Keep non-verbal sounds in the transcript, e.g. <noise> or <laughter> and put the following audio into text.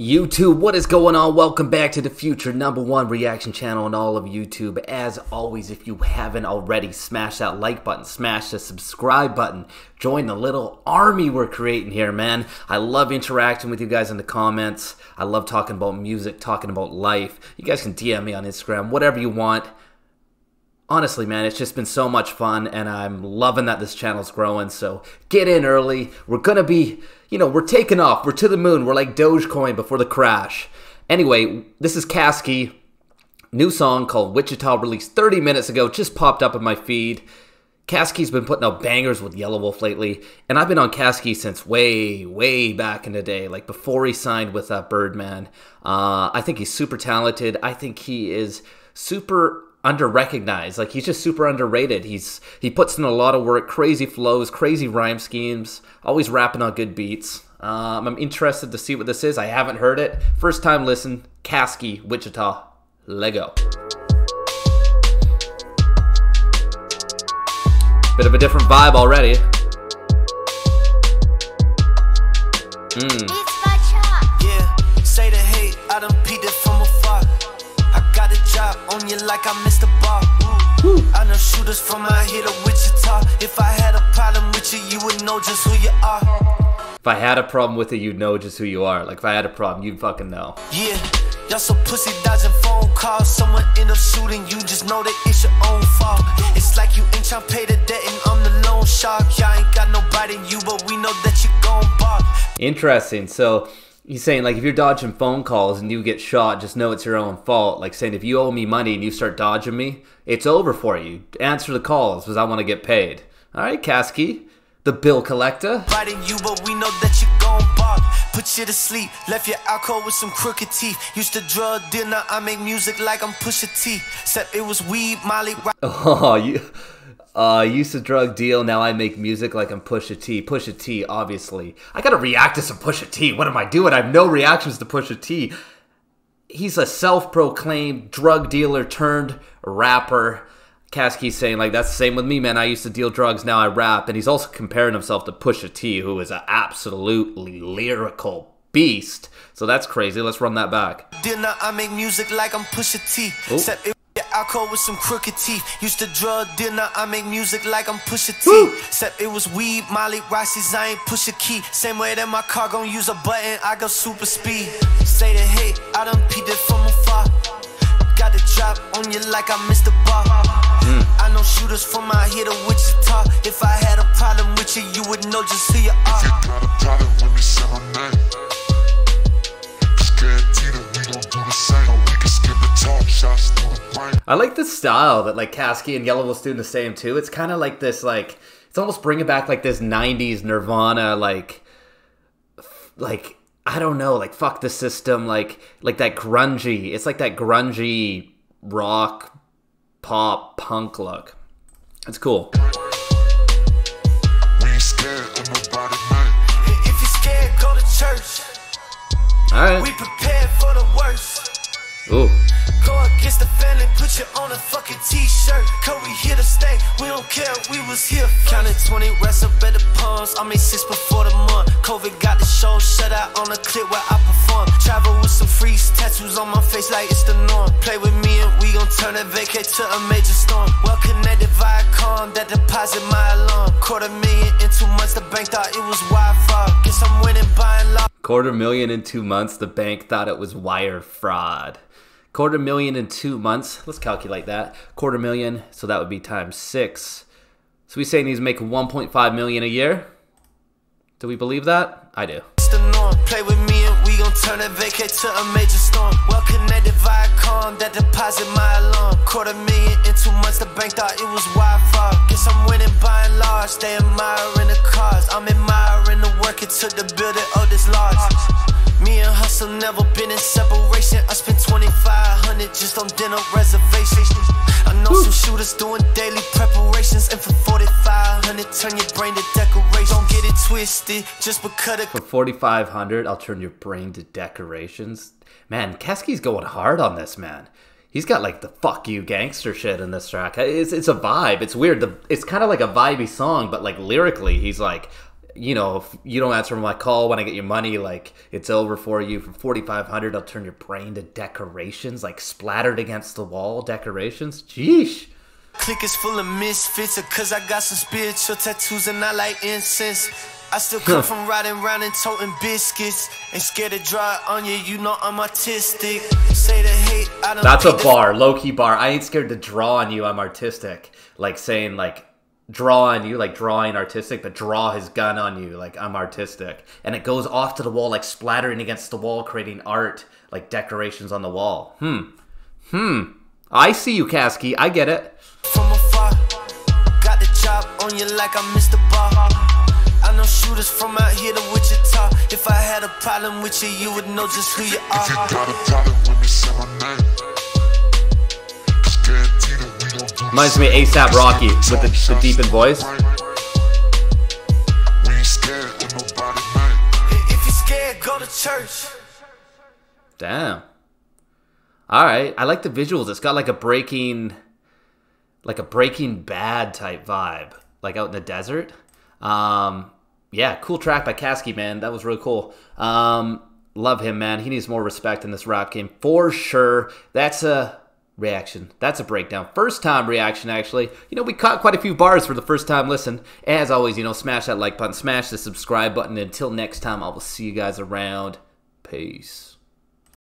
YouTube, what is going on? Welcome back to the future number one reaction channel on all of YouTube. As always, if you haven't already, smash that like button, smash the subscribe button, join the little army we're creating here, man. I love interacting with you guys in the comments. I love talking about music, talking about life. You guys can DM me on Instagram, whatever you want honestly, man, it's just been so much fun, and I'm loving that this channel's growing. So get in early. We're gonna be, you know, we're taking off. We're to the moon. We're like Dogecoin before the crash. Anyway, this is Caskey. New song called Wichita released 30 minutes ago, just popped up in my feed. Caskey's been putting out bangers with Yelawolf lately, and I've been on Caskey since way, way back in the day, like before he signed with that Birdman. Uh, I think he's super talented. I think he is super under recognized. Like he's just super underrated. He's he puts in a lot of work, crazy flows, crazy rhyme schemes, always rapping on good beats. Um, I'm interested to see what this is. I haven't heard it. First time listen. Caskey, Wichita, Lego. Bit of a different vibe already. Mmm. Yeah, say the hate, I done peed it from afar drop on you like I missed a bar. Ooh. I know shooters from out here to Wichita. If I had a problem with you, you would know just who you are. If I had a problem with it, you'd know just who you are. Like if I had a problem, you'd fucking know. Yeah, y'all so pussy dodging phone calls. Someone end up shooting you, just know that it's your own fault. It's like you ain't trying to pay the debt and I'm the loan shark. Y'all ain't got nobody in you, but we know that you gon' bark. Interesting. So he's saying like if you're dodging phone calls and you get shot, just know it's your own fault. Like saying if you owe me money and you start dodging me, it's over for you. Answer the calls because I want to get paid. All right, Caskey the bill collector. Fighting you, but we know that you gon' bark. Put you to sleep, left your alcohol with some crooked teeth. Used to drug deal, now I make music like I'm Pusha T. Said it was weed, Molly. <laughs> Oh, you. Uh, used to drug deal, now I make music like I'm Pusha T. Pusha T, obviously. I gotta react to some Pusha T. What am I doing? I have no reactions to Pusha T. He's a self-proclaimed drug dealer turned rapper. Caskey's saying like that's the same with me, man. I used to deal drugs, now I rap, and he's also comparing himself to Pusha T, who is an absolutely lyrical beast. So that's crazy. Let's run that back. Dinner, I make music like I'm Pusha T. Alcohol with some crooked teeth. Used to drug deal, now I make music like I'm Pusha T. Except it was weed, Molly, Rossies, I ain't push a key. Same way that my car gon' use a button, I go super speed. Say the hate, I done peed it from afar. Got the drop on you like I missed the bar. Mm. I know shooters from out here to Wichita. If I had a problem with you, you would know just who you are. I like the style that like Caskey and Yelawolf's doing the same too. It's kind of like this like it's almost bringing back like this '90s Nirvana like like I don't know like fuck the system like like that grungy. It's like that grungy rock pop punk look. It's cool. All right. We prepared for the worst. Ooh. Go against the family, put you on a fucking t-shirt. Cause we here to stay, we don't care, we was here Counted 20 rest up at the palms, I made six before the month. COVID got the show shut out on the clip where I perform. Travel with some freeze tattoos on my face like it's the norm. Play with me and we gon' turn that vacate to a major storm. Well connected Viacom, that deposit my alarm. Quarter million in two months, the bank thought it was Wi-Fi. Guess I'm winning by and large. Quarter million in two months, the bank thought it was wire fraud. Quarter million in two months. Let's calculate that. Quarter million, so that would be times six. So we saying he's making 1.5 million a year? Do we believe that? I do. Play with me and we gon' turn that vacate to a major storm. Well connected Viacom, that deposit my alarm. Quarter million in two months, the bank thought it was Wi-Fi. Guess I'm winning by and large. They admiring the cars. I'm admiring the work it took to build it, oh this large. Me and Hustle never been in separation. I 2500 just on dinner reservations. I know Woo. some shooters doing daily preparations. And for 4500 turn your brain to decoration. Don't get it twisted just because For 4500 I'll turn your brain to decorations. Man, Caskey's going hard on this, man. He's got like the fuck you gangster shit in this track. It's, it's a vibe. It's weird. The, it's kind of like a vibey song, but like lyrically, he's like, you know, if you don't answer my call when I get your money, like it's over for you. For forty five hundred, I'll turn your brain to decorations, like splattered against the wall decorations. Jeesh. Click is full of misfits, cause I got some spiritual tattoos and I like incense. I still come from riding around and toting biscuits. Ain't scared to draw on you, you know I'm artistic. Say the hate, I don't That's a bar, low key bar. I ain't scared to draw on you, I'm artistic. Like saying like draw on you, like drawing artistic, but draw his gun on you, like I'm artistic. And it goes off to the wall, like splattering against the wall, creating art, like decorations on the wall. Hmm. Hmm. I see you, Caskey. I get it. From afar, got the job on you like I missed the bar. I know shooters from out here to Wichita. If I had a problem with you, you would know just who you are. If you got a problem with me, say my name. Reminds me of ASAP Rocky with the, the deepened voice. If you're scared, go to church. Damn. All right, I like the visuals. It's got like a breaking, like a Breaking Bad type vibe, like out in the desert. Um, yeah, cool track by Caskey, man. That was really cool. Um, love him, man. He needs more respect in this rap game for sure. That's a reaction. That's a breakdown. First time reaction, actually. You know, we caught quite a few bars for the first time listen. As always, you know, smash that like button, smash the subscribe button. Until next time, I will see you guys around. Peace.